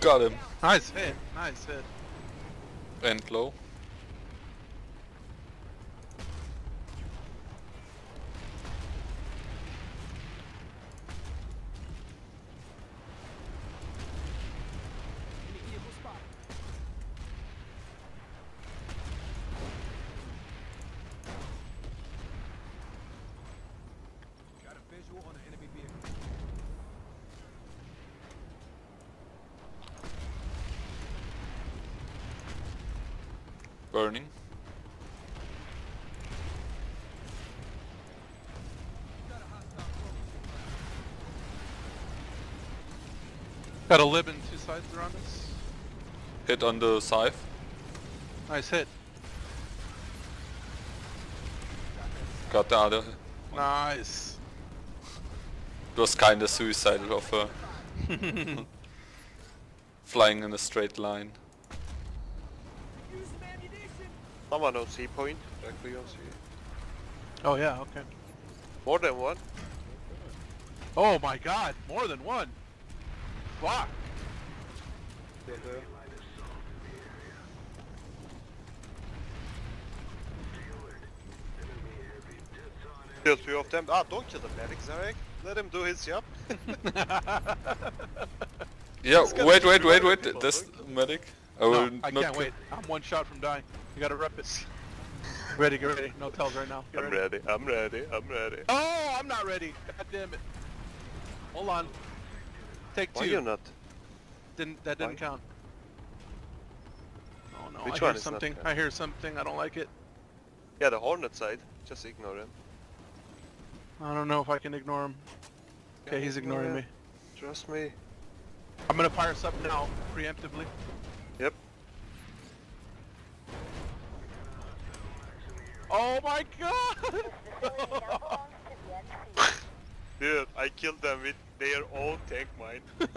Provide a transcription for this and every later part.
got him. Nice hit. Nice hit. And low. Got a visual on an enemy vehicle. Burning. Got a hostile close. Got a lib and two Scythes around us. Hit on the scythe. Nice hit. Got the other. Nice. It was kinda suicidal of her. Flying in a straight line. Use some ammunition. Someone on C point. Directly on C. Oh yeah, okay. More than one. Oh my god, more than one. Fuck. Still there. Kill two of them. Ah, don't kill the medic, Zarek. Let him do his job. Yeah, wait, wait, wait, wait. This medic. I No, I not can't wait. I'm one shot from dying. You gotta rep it. Ready, get ready. No tells right now. Get I'm ready. ready. I'm ready. I'm ready. Oh, I'm not ready. God damn it. Hold on. Take two. Why two. you not? Didn't that didn't Why? count? Oh no, Which I one hear something. I hear something. I don't like it. Yeah, the Hornet side. Just ignore him. I don't know if I can ignore him. Okay, Yeah, he's ignoring him. me. Trust me. I'm gonna fire sub now, preemptively. Yep. Oh my god! Dude, I killed them with their own tank mine.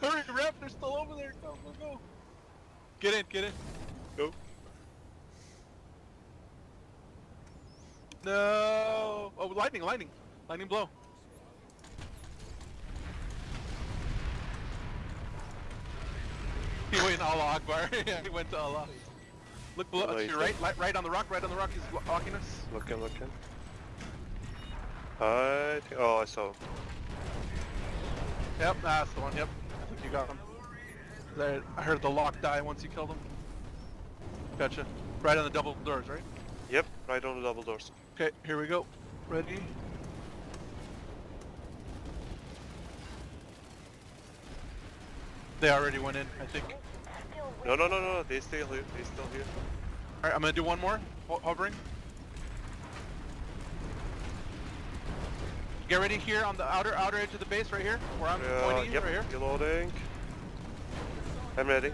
Hurry, rep! They're still over there. Go, go, go! Get in, get in. Go. No! Oh, lightning, lightning, lightning blow. He went Allah Akbar. he went to Allah. Look below, to your right, right, right on the rock, right on the rock. He's blocking us. Looking, looking. Right. Oh, I saw. him. Yep, that's the one. Yep, I think you got him. There, I heard the lock die once you killed him. Gotcha. Right on the double doors, right? Yep, right on the double doors. Okay, here we go. Ready? They already went in, I think. No, no, no, no. They still here. They still here. Alright, I'm gonna do one more. Ho hovering. Get ready here on the outer outer edge of the base, right here. Where I'm Uh, pointing you, yep. right here. Reloading. I'm ready.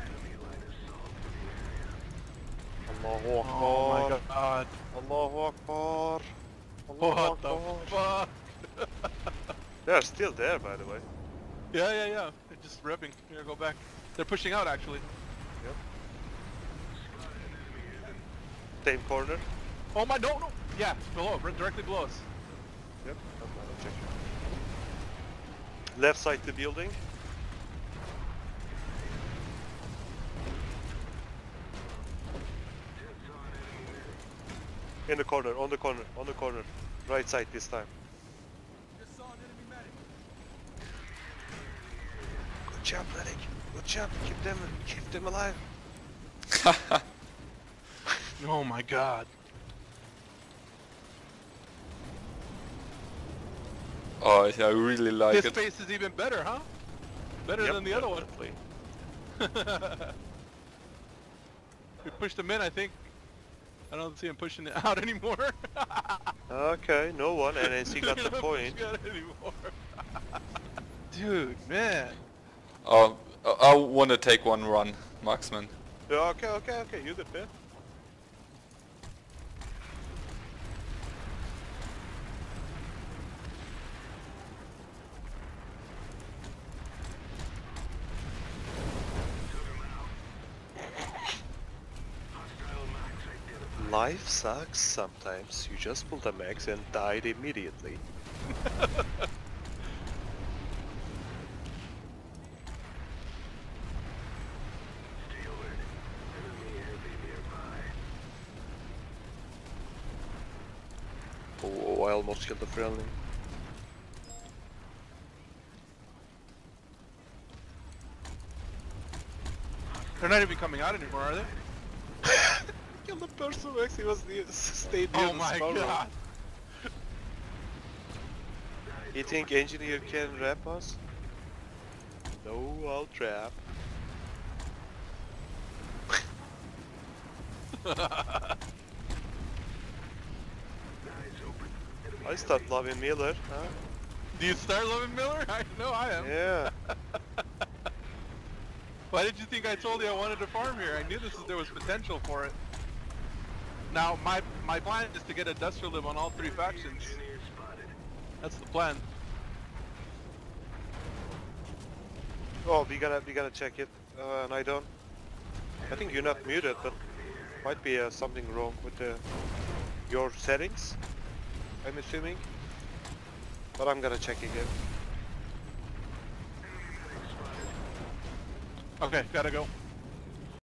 Allahu Akbar. Oh my Akbar. god. Allahu Akbar. Allahu What Akbar. the fuck? They're still there, by the way. Yeah, yeah, yeah. They're just ripping. Here, go back. They're pushing out, actually. Yep. Same corner. Oh my, no, no. Yeah, below, directly below us. Yep. Okay, I'll. Left side the building. In the corner, on the corner, on the corner. Right side this time. Just saw an enemy medic. Good job, medic. Good job. Keep them, keep them alive. Oh my god. oh, I really like this it. space is even better, huh? Better Yep, than the other one. definitely. we pushed him in, I think. I don't see him pushing it out anymore. Okay, no one. NC got They're the point. pushing out anymore. Dude, man. Oh, Uh, I- I want to take one run, marksman. Yeah, okay, okay, okay. You good, man. Life sucks sometimes. You just pulled a max and died immediately. Oh, I almost killed the friendly. They're not even coming out anymore, are they? Killed the person who actually was the stayed near Oh the my spawn room. god. You think engineer can wrap us? No, I'll trap. I start loving Miller, huh? Do you start loving Miller? I know I am. Yeah. Why did you think I told you I wanted to farm here? I knew this was, there was potential for it. Now, my my plan is to get industrial live on all three factions. That's the plan. Oh, we gotta we gotta check it. Uh, and I don't. I think you're not muted, but might be uh, something wrong with the your settings. I'm assuming. But I'm gonna check again. Okay, gotta go.